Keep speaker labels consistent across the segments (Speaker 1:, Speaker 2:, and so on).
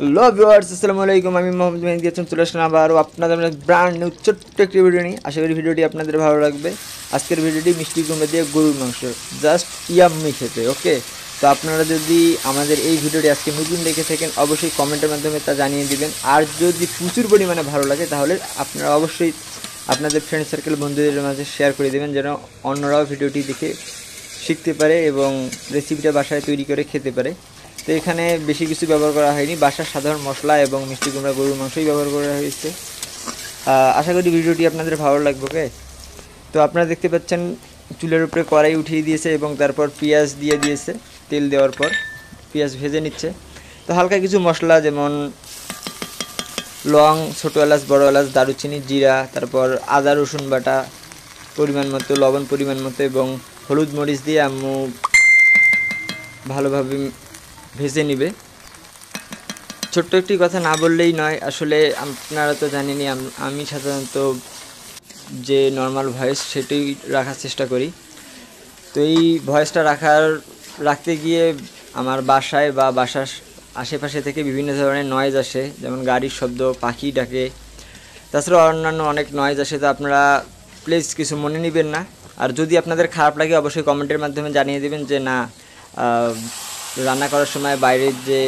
Speaker 1: Hello viewers আসসালামু আলাইকুম আমি মোহাম্মদ মেহেদি আছেন চলে আসলাম আবারও আপনাদের ব্র্যান্ড নিউ ছোট্ট একটি ভিডিও নিয়ে। আশা করি ভিডিওটি আপনাদের ভালো লাগবে। আজকের ভিডিওটি মিষ্টি কুমড়া দিয়ে গরুর মাংস জাস্ট ইয়াম্মি খেতে ওকে তো আপনারা যদি আমাদের এই ভিডিওটি আজকে নতুন দেখে থাকেন, অবশ্যই কমেন্টের মাধ্যমে তা জানিয়ে দিবেন। আর যদি প্রচুর পরিমাণে ভালো লাগে, তাহলে আপনারা অবশ্যই আপনাদের ফ্রেন্ড সার্কেল বন্ধুদের মাঝে শেয়ার করে দেবেন, যেন অন্যরাও ভিডিওটি দেখে শিখতে পারে এবং রেসিপিটা বাসায় তৈরি করে খেতে পারে। তো এখানে বেশি কিছু ব্যবহার করা হয়নি। বাসার সাধারণ মশলা এবং মিষ্টি কুমড়া, গরুর মাংসই ব্যবহার করা হয়েছে। আশা করি ভিডিওটি আপনাদের ভালো লাগবে, ওকে? তো আপনারা দেখতে পাচ্ছেন, চুলের উপরে কড়াই উঠিয়ে দিয়েছে এবং তারপর পেঁয়াজ দিয়ে দিয়েছে তেল দেওয়ার পর। পেঁয়াজ ভেজে নিচ্ছে। তো হালকা কিছু মশলা যেমন লং, ছোটো এলাচ, বড়ো এলাচ, দারুচিনি, জিরা, তারপর আদা, রসুন বাটা, পরিমাণ মতো, লবণ পরিমাণ মতো এবং হলুদ মরিচ দিয়ে আম্মু ভালোভাবে ভেজে নিবে। ছোট্ট একটি কথা না বললেই নয়, আসলে আপনারা তো জানেনই, আম- সাধারণত যে নর্মাল ভয়েস সেটাই রাখার চেষ্টা করি। তো এই ভয়েসটা রাখার, রাখতে গিয়ে আমার বাসায় বা বাসার আশেপাশে থেকে বিভিন্ন ধরনের নয়েজ আসে, যেমন গাড়ির শব্দ, পাখি ডাকে। তাছাড়া অন্যান্য অনেক নয়েজ আসে, তো আপনারা প্লিজ কিছু মনে নেবেন না। আর যদি আপনাদের খারাপ লাগে, অবশ্যই কমেন্টের মাধ্যমে জানিয়ে দেবেন যে, না রান্না করার সময় বাইরের যে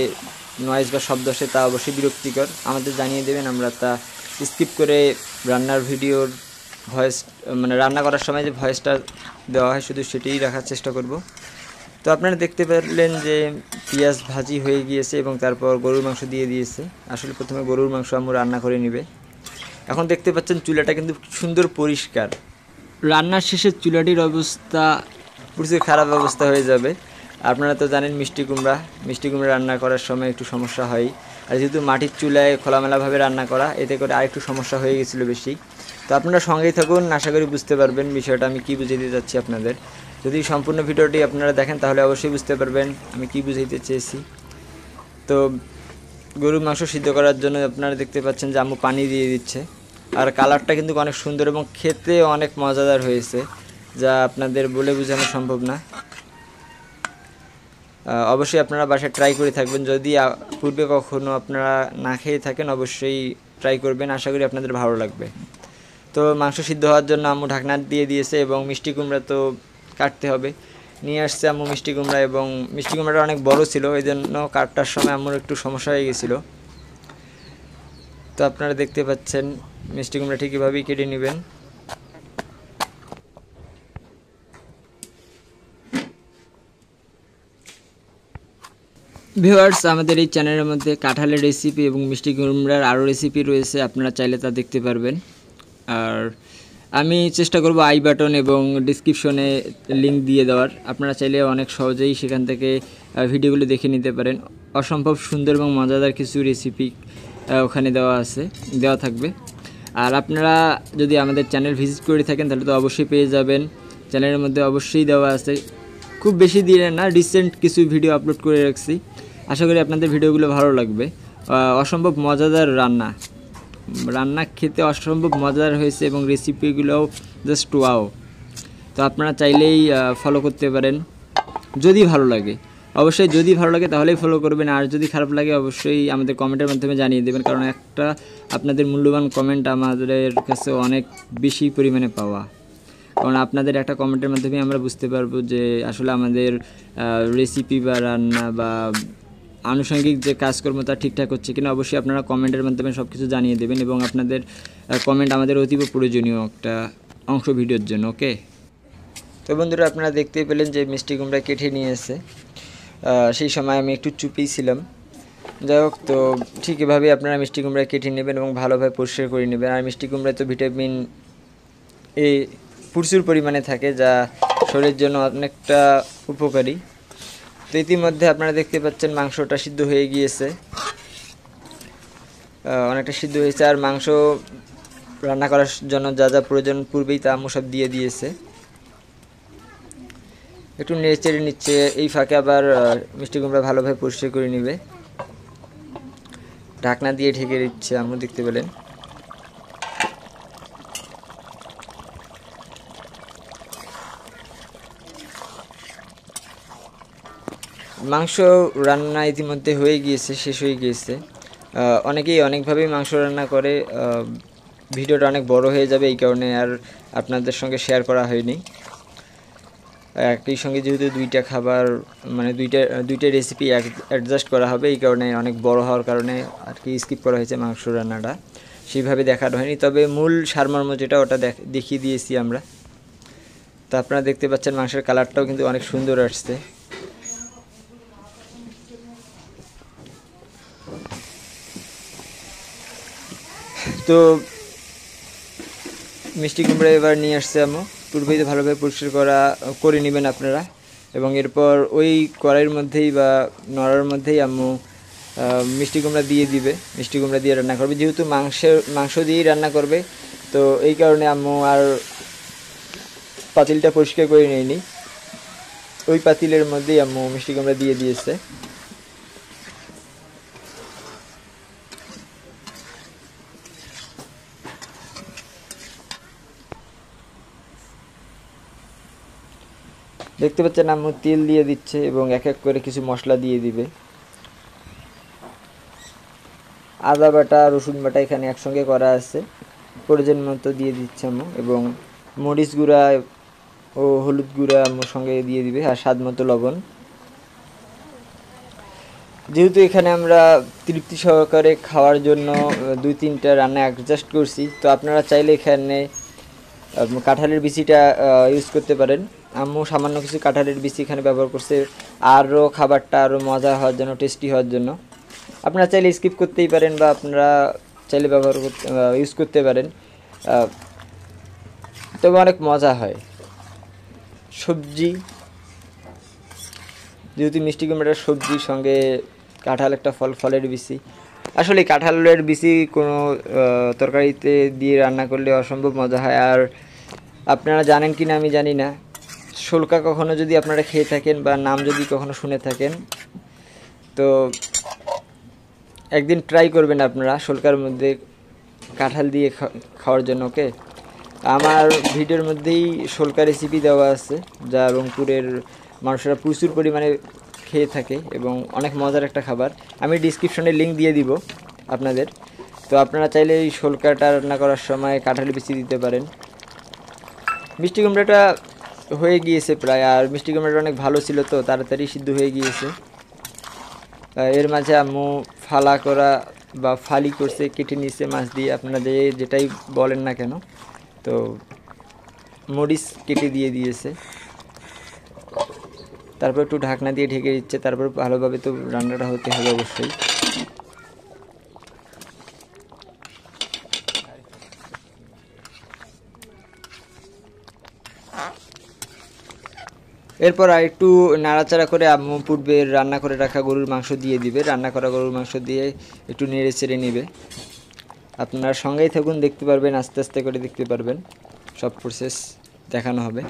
Speaker 1: নয়েজ বা শব্দ আসে তা অবশ্যই বিরক্তিকর। আমাদের জানিয়ে দেবেন, আমরা তা স্কিপ করে রান্নার ভিডিওর ভয়েস মানে রান্না করার সময় যে ভয়েসটা দেওয়া হয়, শুধু সেটাই রাখার চেষ্টা করব। তো আপনারা দেখতে পারলেন যে পেঁয়াজ ভাজি হয়ে গিয়েছে এবং তারপর গরুর মাংস দিয়ে দিয়েছে। আসলে প্রথমে গরুর মাংস আমরা রান্না করে নেবে। এখন দেখতে পাচ্ছেন চুলাটা কিন্তু সুন্দর পরিষ্কার। রান্নার শেষে চুলাটির অবস্থা প্রচুর খারাপ অবস্থা হয়ে যাবে। আপনারা তো জানেন মিষ্টি কুমড়া। মিষ্টি কুমড়া রান্না করার সময় একটু সমস্যা হয়। আর যেহেতু মাটির চুলায় খোলামেলাভাবে রান্না করা, এতে করে আরেকটু সমস্যা হয়ে গেছিল বেশি। তো আপনারা সঙ্গেই থাকুন, আশা করি বুঝতে পারবেন বিষয়টা আমি কী বুঝিয়ে দিতে চাচ্ছি আপনাদের। যদি সম্পূর্ণ ভিডিওটি আপনারা দেখেন, তাহলে অবশ্যই বুঝতে পারবেন আমি কী বুঝাইতে চেয়েছি। তো গরুর মাংস সিদ্ধ করার জন্য আপনারা দেখতে পাচ্ছেন যে আম্মু পানি দিয়ে দিচ্ছে। আর কালারটা কিন্তু অনেক সুন্দর এবং খেতে অনেক মজাদার হয়েছে, যা আপনাদের বলে বোঝানো সম্ভব না। অবশ্যই আপনারা বাসায় ট্রাই করে থাকবেন। যদি পূর্বে কখনো আপনারা না খেয়ে থাকেন, অবশ্যই ট্রাই করবেন। আশা করি আপনাদের ভালো লাগবে। তো মাংস সিদ্ধ হওয়ার জন্য আম্মু ঢাকনা দিয়ে দিয়েছে এবং মিষ্টি কুমড়া তো কাটতে হবে। নিয়ে আসছে আম্মু মিষ্টি কুমড়া এবং মিষ্টি কুমড়াটা অনেক বড় ছিল এই জন্য কাটটার সময় আম্মুর একটু সমস্যা হয়ে গেছিল। তো আপনারা দেখতে পাচ্ছেন, মিষ্টি কুমড়া ঠিক এভাবেই কেটে নেবেন। ভিউয়ার্স, আমাদের এই চ্যানেলের মধ্যে কাঁঠালের রেসিপি এবং মিষ্টি কুমড়ার আরও রেসিপি রয়েছে, আপনারা চাইলে তা দেখতে পারবেন। আর আমি চেষ্টা করব আই বাটন এবং ডিসক্রিপশনে লিংক দিয়ে দেওয়ার। আপনারা চাইলে অনেক সহজেই সেখান থেকে ভিডিওগুলো দেখে নিতে পারেন। অসম্ভব সুন্দর এবং মজাদার কিছু রেসিপি ওখানে দেওয়া আছে, দেওয়া থাকবে। আর আপনারা যদি আমাদের চ্যানেল ভিজিট করে থাকেন, তাহলে তো অবশ্যই পেয়ে যাবেন। চ্যানেলের মধ্যে অবশ্যই দেওয়া আছে। খুব বেশি দিনের না রিসেন্ট কিছু ভিডিও আপলোড করে রাখছি। আশা করি আপনাদের ভিডিওগুলো ভালো লাগবে। অসম্ভব মজাদার রান্না। রান্না খেতে অসম্ভব মজাদার হয়েছে এবং রেসিপিগুলোও জাস্ট ওয়াও তো আপনারা চাইলেই ফলো করতে পারেন। যদি ভালো লাগে। অবশ্যই যদি ভালো লাগে তাহলেই ফলো করবেন। আর যদি খারাপ লাগে অবশ্যই আমাদের কমেন্টের মাধ্যমে জানিয়ে দেবেন। কারণ একটা আপনাদের মূল্যবান কমেন্ট আমাদের কাছে অনেক বেশি পরিমাণে পাওয়া। কারণ আপনাদের একটা কমেন্টের মাধ্যমে আমরা বুঝতে পারব যে আসলে আমাদের রেসিপি বা রান্না বা আনুষঙ্গিক যে কাজকর্ম তা ঠিকঠাক হচ্ছে কিনা অবশ্যই আপনারা কমেন্টের মাধ্যমে সব কিছু জানিয়ে দেবেন এবং আপনাদের কমেন্ট আমাদের অতীব প্রয়োজনীয় একটা অংশ ভিডিওর জন্য ওকে তো বন্ধুরা আপনারা দেখতেই পেলেন যে মিষ্টি কুমড়া কেটে নিয়ে এসে সেই সময় আমি একটু চুপেই ছিলাম। যাই হোক, তো ঠিক এভাবে আপনারা মিষ্টি কুমড়া কেটে নেবেন এবং ভালোভাবে পরিষ্কার করে নেবেন। আর মিষ্টি কুমড়ায় তো ভিটামিন এ প্রচুর পরিমাণে থাকে, যা শরীরের জন্য অনেকটা উপকারী। তো ইতিমধ্যে আপনারা দেখতে পাচ্ছেন মাংসটা সিদ্ধ হয়ে গিয়েছে। অনেকটা সিদ্ধ হয়েছে, আর মাংস রান্না করার জন্য যা যা প্রয়োজন পূর্বেই তা সব দিয়ে দিয়েছে। একটু নেড়ে চেড়ে নিচ্ছে, এই ফাঁকে আবার মিষ্টি কুমড়া ভালোভাবে পরিষ্কার করে নেবে। ঢাকনা দিয়ে ঢেকে দিচ্ছে আম্মু দেখতে পেলেন। মাংস রান্না ইতিমধ্যে হয়ে গিয়েছে, শেষ হয়ে গিয়েছে। অনেকেই অনেকভাবেই মাংস রান্না করে ভিডিওটা অনেক বড় হয়ে যাবে এই কারণে আর আপনাদের সঙ্গে শেয়ার করা হয়নি। একই সঙ্গে যেহেতু দুইটা খাবার মানে দুইটা দুইটা রেসিপি অ্যাডজাস্ট করা হবে, এই কারণে অনেক বড় হওয়ার কারণে আর কি স্কিপ করা হয়েছে মাংস রান্নাটা। সেইভাবে দেখানো হয়নি, তবে মূল সারমর্ম যেটা, ওটা দেখ- দেখিয়ে দিয়েছি আমরা। তো আপনারা দেখতে পাচ্ছেন মাংসের কালারটাও কিন্তু অনেক সুন্দর আসছে। তো মিষ্টি কুমড়া এবার নিয়ে আসছে আম্মু। পূর্বেই ভালোভাবে পরিষ্কার করা, করে নেবেন আপনারা। এবং এরপর ওই কড়াইয়ের মধ্যেই বা নড়ার মধ্যেই আম্মু মিষ্টি কুমড়া দিয়ে দিবে। মিষ্টি কুমড়া দিয়ে রান্না করবে। যেহেতু মাংসের মাংস দিয়েই রান্না করবে, তো এই কারণে আম্মু আর পাতিলটা পরিষ্কার করে নেয়নি। ওই পাতিলের মধ্যেই আম্মু মিষ্টি কুমড়া দিয়ে দিয়েছে। দেখতে পাচ্ছেন আম্মু তেল দিয়ে দিচ্ছে এবং এক এক করে কিছু মশলা দিয়ে দিবে। আদা বাটা, রসুন বাটা এখানে একসঙ্গে করা আছে। প্রয়োজন মতো দিয়ে দিচ্ছে আমি এবং মরিচ গুঁড়া ও হলুদ গুঁড়া আম্মুর সঙ্গে দিয়ে দিবে আর স্বাদ মতো লবণ। যেহেতু এখানে আমরা তৃপ্তি সহকারে খাওয়ার জন্য দুই তিনটা রান্না অ্যাডজাস্ট করছি, তো আপনারা চাইলে এখানে কাঁঠালের বিচিটা ইউজ করতে পারেন। আম্মু সামান্য কিছু কাঁঠালের বিচি এখানে ব্যবহার করছে। আরও খাবারটা আরও মজা হওয়ার জন্য টেস্টি হওয়ার জন্য। আপনারা চাইলে স্কিপ করতেই পারেন বা আপনারা চাইলে ব্যবহার করতে ইউজ করতে পারেন। তবে অনেক মজা হয়। সবজি, যেহেতু মিষ্টি কুমড়ার সবজির সঙ্গে কাঁঠাল একটা ফল, ফলের বিচি। আসলে কাঁঠালের বিচি কোনো তরকারিতে দিয়ে রান্না করলে অসম্ভব মজা হয়। আর আপনারা জানেন কি না আমি জানি না। শোলকা কখনো যদি আপনারা খেয়ে থাকেন বা নাম যদি কখনো শুনে থাকেন, তো একদিন ট্রাই করবেন আপনারা শোলকার মধ্যে কাঁঠাল দিয়ে খাওয়ার জন্য ওকে আমার ভিডিওর মধ্যেই শোলকা রেসিপি দেওয়া আছে, যা রংপুরের মানুষেরা প্রচুর পরিমাণে খেয়ে থাকে এবং অনেক মজার একটা খাবার। আমি ডিসক্রিপশনে লিঙ্ক দিয়ে দিব আপনাদের। তো আপনারা চাইলে এই শোলকাটা রান্না করার সময় কাঁঠালি বিচি দিতে পারেন। মিষ্টি কুমড়াটা হয়ে গিয়েছে প্রায়, আর মিষ্টি কুমড়াটা অনেক ভালো ছিল তো, তাড়াতাড়ি সিদ্ধ হয়ে গিয়েছে। এর মাঝে আম্মু ফালা করা বা ফালি করছে, কেটে নিচ্ছে মাছ দিয়ে, আপনারা আপনাদের যেটাই বলেন না কেন। তো মরিচ কেটে দিয়ে দিয়েছে। তারপর একটু ঢাকনা দিয়ে ঢেকে দিচ্ছে, তারপর ভালোভাবে তো রান্নাটা হতে হবে অবশ্যই। এরপর আর একটু নাড়াচাড়া করে আম্মু পূর্বে রান্না করে রাখা গরুর মাংস দিয়ে দিবে। রান্না করা গরুর মাংস দিয়ে একটু নেড়ে চেড়ে নেবে। আপনারা সঙ্গেই থাকুন, দেখতে পারবেন, আস্তে আস্তে করে দেখতে পারবেন। সব প্রসেস দেখানো হবে।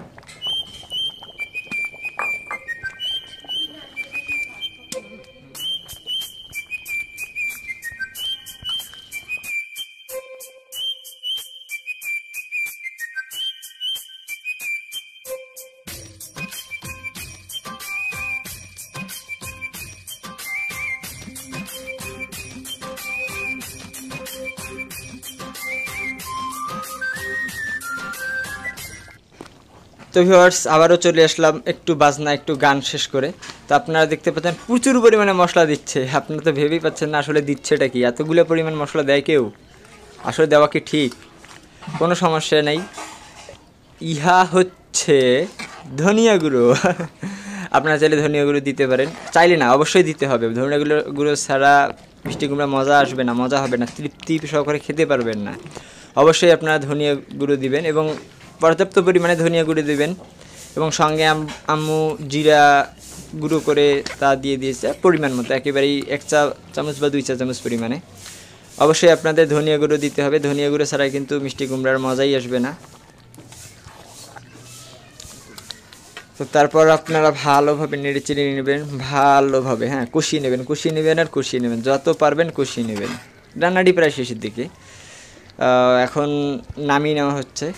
Speaker 1: তো ভিউয়ার্স আবারও চলে আসলাম একটু বাজনা, একটু গান শেষ করে। তো আপনারা দেখতে পাচ্ছেন প্রচুর পরিমাণে মশলা দিচ্ছে। আপনারা তো ভেবেই পাচ্ছেন না আসলে দিচ্ছেটা কি, এতগুলো পরিমাণ মশলা দেয় কেউ? আসলে দেওয়া কি ঠিক? কোনো সমস্যা নেই। ইহা হচ্ছে ধনিয়া গুঁড়ো। আপনারা চাইলে ধনিয়া গুঁড়ো দিতে পারেন। চাইলে না, অবশ্যই দিতে হবে। ধনিয়া গুঁড়ো গুঁড়ো ছাড়া মিষ্টি কুমড়া মজা আসবে না, মজা হবে না, তৃপ্তি সহকারে খেতে পারবেন না। অবশ্যই আপনারা ধনিয়া গুঁড়ো দিবেন এবং পর্যাপ্ত পরিমাণে ধনিয়া গুঁড়ো দেবেন এবং সঙ্গে আম- আম্মু জিরা গুঁড়ো করে তা দিয়ে দিয়েছে পরিমাণ মতো, একেবারেই এক চা চামচ বা দুই চা চামচ পরিমাণে। অবশ্যই আপনাদের ধনিয়া গুঁড়ো দিতে হবে, ধনিয়া গুঁড়ো ছাড়া কিন্তু মিষ্টি কুমড়ার মজাই আসবে না। তো তারপর আপনারা ভালোভাবে নেড়ে চেড়ে নেবেন, ভালোভাবে হ্যাঁ কষিয়ে নেবেন কষিয়ে নেবেন আর কষিয়ে নেবেন, যত পারবেন কষিয়ে নেবেন। রান্নাটি প্রায় শেষের দিকে। এখন নামিয়ে নেওয়া হচ্ছে।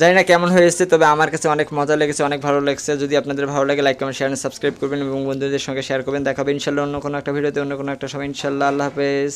Speaker 1: জানি না কেমন হয়েছে, তবে আমার কাছে অনেক মজা লেগেছে, অনেক ভালো লেগেছে। যদি আপনাদের ভালো লাগে লাইক কমেন্ট শেয়ার সাবস্ক্রাইব করবেন এবং বন্ধুদের সঙ্গে শেয়ার করবেন। দেখাবে ইনশাল্লাহ অন্য কোনো একটা ভিডিওতে, অন্য কোনো একটা সময়। ইনশাল্লাহ, আল্লাহ হাফেজ।